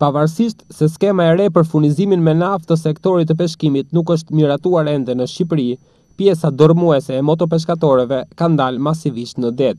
Pavarësisht se skema e re për furnizimin me naftë të sektorit të peshkimit nuk është miratuar ende në Shqipëri, pjesa dërrmuese e motopeshkatoreve kanë dalë masivisht në det.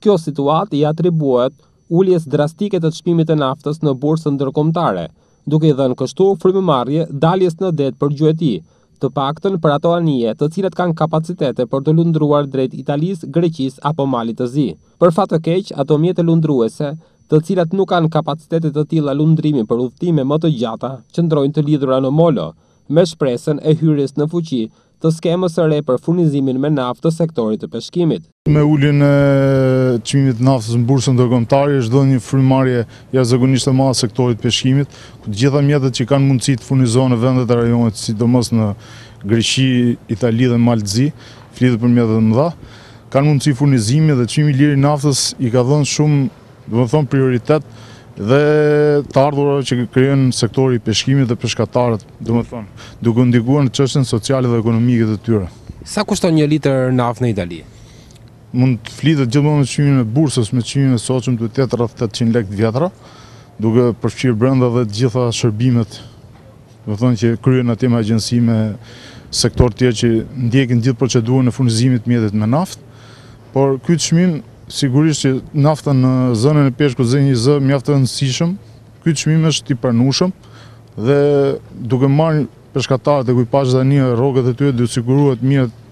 Kjo situatë i atribuohet uljes drastike të çmimit të naftës në bursën ndërkombëtare, duke i dhënë kështu frymëmarrje daljes në det për gjueti, të paktën për ato anije të cilat kanë kapacitete për të lundruar drejt Italisë, Greqisë apo Malit të Zi. Për fat të keq, ato mjete lundruese, të cilat nuk kanë kapacitete të tilla lundrimi për udhëtime më të gjata, qëndrojnë të lidhura në molo, me shpresën e hyrjes në fuqi të skemës së re për furnizimin me naftë të sektorit të peshkimit. Me uljen e çmimit të naftës në bursën ndërkombëtare është dhënë një frymëmarrje jashtëzakonisht e madhe sektorit peshkimit, ku të gjitha mjetet që kanë mundësi të furnizohen në vendet e rajonit, sidomos në Greqi, Itali dhe Mal të Zi, flitet për mjetet e mëdha, kanë mundësi furnizimi dhe çmimi i lirë i naftës i ka dhënë shumë, domethënë prioritet dhe të ardhurat që krijon sektori i peshkimit dhe peshkatarët, domethënë duke ndikuar në çështjen sociale dhe ekonomike të tyre. Sa kushton një litër naftë në Itali? Mund të flitet gjithmonë me çmimin e bursës, me çmimin e sotshëm duhet të jetë rreth 800 lekë të vjetra, duke përfshirë brenda dhe të gjitha shërbimet, domethënë që kryen atje me agjenci me sektor tjerë që ndjekin gjithë procedurën e furnizimit të mjetit me naftë. Por ky çmim sigurisht që nafta në zënien e peshkut zë një zë mjaft të rëndësishëm. Ky çmim është i pranueshëm dhe duke marrë peshkatarët, ekuipazhet e anijeve rrogat e tyre duke siguruar të mirat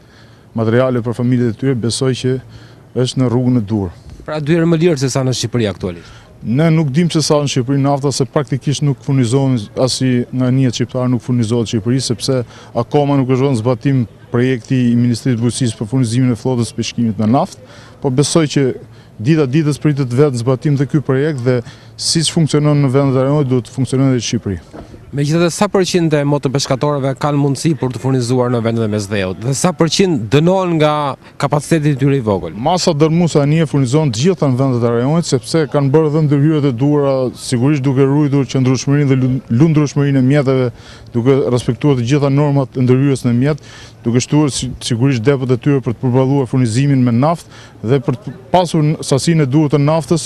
materiale për familjet e tyre, besoj që është në rrugën e duhur. Pra dy herë më lirë se sa në Shqipëri aktualisht. Ne nuk dimë se sa është në Shqipëri nafta se praktikisht nuk furnizohen asnjë nga anijet shqiptare nuk furnizohet në Shqipëri sepse akoma nuk është vënë në zbatim projekti i Ministrisë Bujqësisë për furnizimin e flotës peshkimit me naftë, po besoj që dita-ditës pritet të vihet në zbatim dhe ky projekt dhe siç funksionon në vendet e rajonit duhet të funksionojë dhe në Shqipëri. Megjithatë sa përqind e motopeshkatoreve kanë mundësi për të furnizuar në vendet e Mesdheut dhe sa përqind dënohen nga kapaciteti i tyre i vogël? Masa dërrmuese e anijeve furnizohen të gjitha në vendet e rajonit sepse kanë bërë dhe ndërhyrjet e duhura sigurisht duke ruajtur qëndrueshmërinë dhe lundrueshmërinë e mjeteve duke respektuar të gjitha normat e ndërhyrjes në mjet duke shtuar sigurisht depot e tyre për të përballuar furnizimin me naftë Dhe për të pasur sasinë e duhur të naftës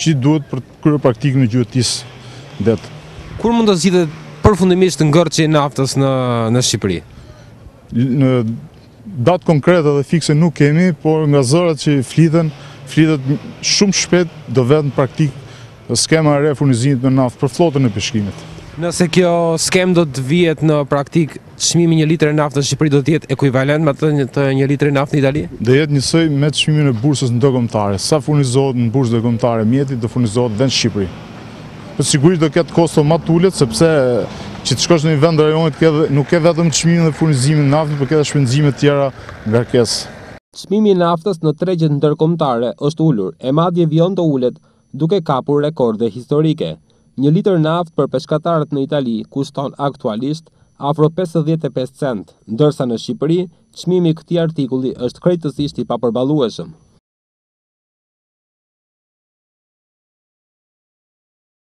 që duhet për të kryer praktikën e gjuetisë në det. Kur mund të zgjidhet përfundimisht ngërçi i naftës në në Shqipëri? Një datë konkrete dhe fikse nuk kemi, por nga zërat që fliten, flitet shumë shpejt do vihet në praktikë skema e re furnizimit me naftë për flotën e peshkimit. Nëse kjo skemë do të vihet në praktikë, Çmimi i një litre naftë në Shqipëri do të jetë ekuivalent me atë të një litre naftë në Itali? Do jetë njësoj me çmimin e bursës ndërkombëtare. Sa furnizohet në bursë ndërkombëtare mjeti, do furnizohet dhe në Shqipëri. Po sigurisht do ketë kosto më të ulët sepse që të shkosh në një vend rajoni ti nuk ke vetëm çmimin dhe furnizimin e naftës, por ke edhe shpenzime të tjera ngarkesë. Çmimi i naftës në tregjet ndërkombëtare është ulur e madje vijon të ulet, duke kapur rekorde historike. Një litër naftë për peshkatarët në Itali kushton aktualisht afro pesëdhjetë e pesë centë, ndërsa në Shqipëri çmimi i këtij artikulli është krejtësisht i papërballueshëm.